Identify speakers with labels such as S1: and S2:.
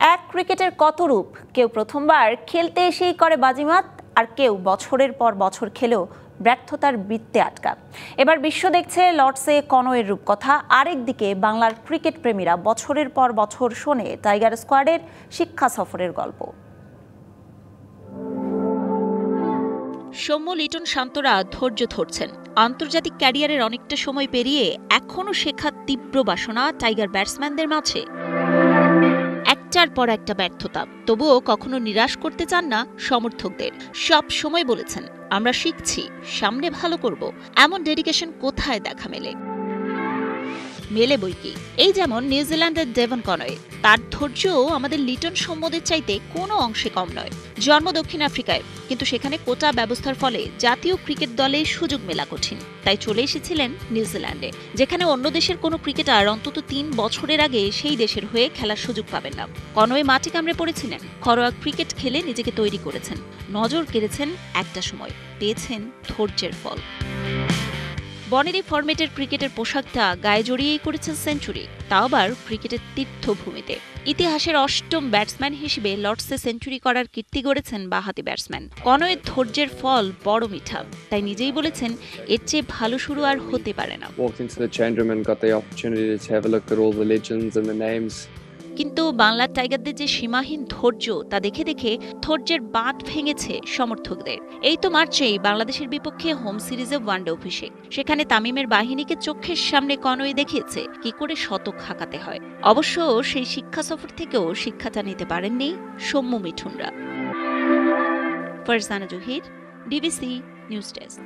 S1: এক ক্রিকেটের কত রূপ? কেউ প্রথমবার খেলতে এসেই করে বাজিমাত, আর কেউ বছরের পর বছর খেলেও ব্যর্থতার বৃত্তে আটকা। এবার বিশ্ব দেখছে লর্ডসে কনওয়ের রূপকথা। আরেক দিকে বাংলার ক্রিকেট প্রেমীরা বছরের পর বছর শোনে টাইগার স্কোয়াডের শিক্ষা সফরের গল্প।
S2: সৌম্য, লিটন, শান্তরা ধৈর্য ধরছেন। আন্তর্জাতিক ক্যারিয়ারের অনেকটা সময় পেরিয়ে এখনও শেখার তীব্র বাসনা টাইগার ব্যাটসম্যানদের মাঝে। একটার পর একটা ব্যর্থতা। তবুও কখনো নিরাশ করতে চান না সমর্থকদের। সব সময় বলেছেন, আমরা শিখছি, সামনে ভালো করব। এমন ডেডিকেশন কোথায় দেখা মেলে? মেলে বই কি? এই যেমন নিউজিল্যান্ডের ডেভন কনয়ে, তার ধৈর্যও আমাদের লিটন সম্মদের চাইতে কোনো অংশে কম নয়। জন্ম দক্ষিণ আফ্রিকায়, কিন্তু সেখানে কোটা ব্যবস্থার ফলে জাতীয় ক্রিকেট দলে সুযোগ মেলা কঠিন। তাই চলে এসেছিলেন নিউজিল্যান্ডে যেখানে অন্য দেশের কোনো ক্রিকেটার অন্তত তিন বছরের আগে সেই দেশের হয়ে খেলার সুযোগ পাবেন না। কনওয়ে মাটি কামড়ে পড়েছিলেন, ঘরোয়া ক্রিকেট খেলে নিজেকে তৈরি করেছেন। নজর কেড়েছেন একটা সময়, পেয়েছেন ধৈর্যের ফল। বনেরি ফরম্যাটের ক্রিকেটের পোশাকটা গায়ে জড়িয়েই করেছেন সেঞ্চুরি, তাও আবার ক্রিকেটের তীর্থভূমিতে। ইতিহাসের অষ্টম ব্যাটসম্যান হিসেবে লর্ডসে সেঞ্চুরি করার কীর্তি গড়েছেন বাহাতি ব্যাটসম্যান। কনয়ের ধৈর্যের ফল বড় মিঠা, তাই নিজেই বলেছেন, এর চেয়ে ভালো শুরু আর হতে পারে না। কিন্তু বাংলার টাইগারদের যে সীমাহীন ধৈর্য, তা দেখে দেখে ধৈর্যের বাঁধ ভেঙেছে সমর্থকদের। এই তো মার্চেই বাংলাদেশের বিপক্ষে হোম সিরিজে ওয়ানডে অভিষেক। সেখানে তামিমের বাহিনীকে চোখের সামনে কনই দেখিয়েছে কি করে শতক হাঁকাতে হয়। অবশ্য সেই শিক্ষা সফর থেকেও শিক্ষাটা নিতে পারেননি Soumya মিঠুনরা। Farzana Zahir DBC news desk.